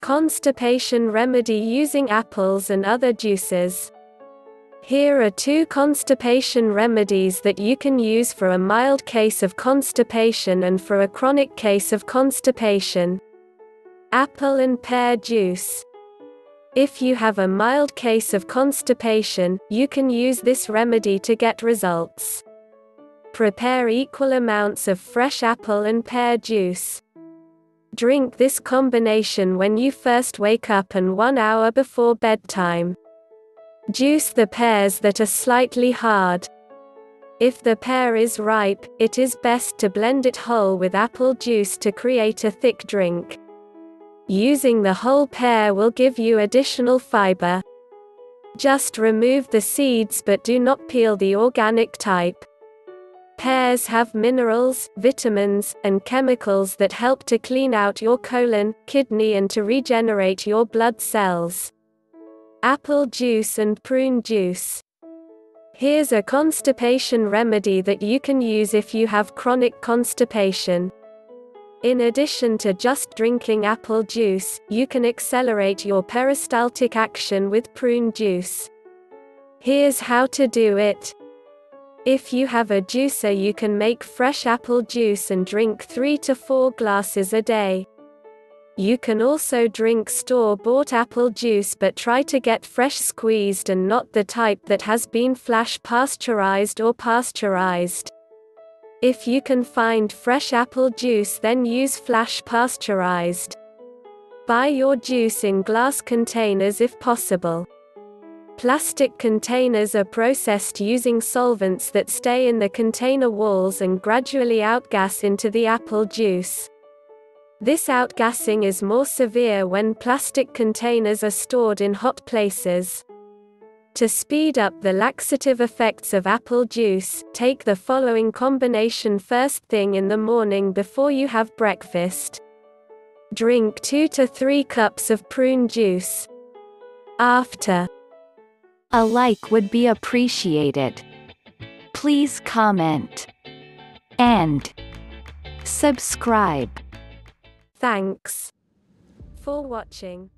Constipation remedy using apples and other juices. Here are two constipation remedies that you can use for a mild case of constipation and for a chronic case of constipation. Apple and pear juice. If you have a mild case of constipation, you can use this remedy to get results. Prepare equal amounts of fresh apple and pear juice. Drink this combination when you first wake up and one hour before bedtime. Juice the pears that are slightly hard. If the pear is ripe, it is best to blend it whole with apple juice to create a thick drink. Using the whole pear will give you additional fiber. Just remove the seeds but do not peel the organic type. Pears have minerals, vitamins, and chemicals that help to clean out your colon, kidney and to regenerate your blood cells. Apple juice and prune juice. Here's a constipation remedy that you can use if you have chronic constipation. In addition to just drinking apple juice, you can accelerate your peristaltic action with prune juice. Here's how to do it. If you have a juicer you can make fresh apple juice and drink 3 to 4 glasses a day. You can also drink store-bought apple juice but try to get fresh squeezed and not the type that has been flash pasteurized or pasteurized. If you can find fresh apple juice then use flash pasteurized. Buy your juice in glass containers if possible. Plastic containers are processed using solvents that stay in the container walls and gradually outgas into the apple juice. This outgassing is more severe when plastic containers are stored in hot places. To speed up the laxative effects of apple juice, take the following combination first thing in the morning before you have breakfast. Drink 2 to 3 cups of prune juice. After a like would be appreciated. Please comment and subscribe. Thanks for watching.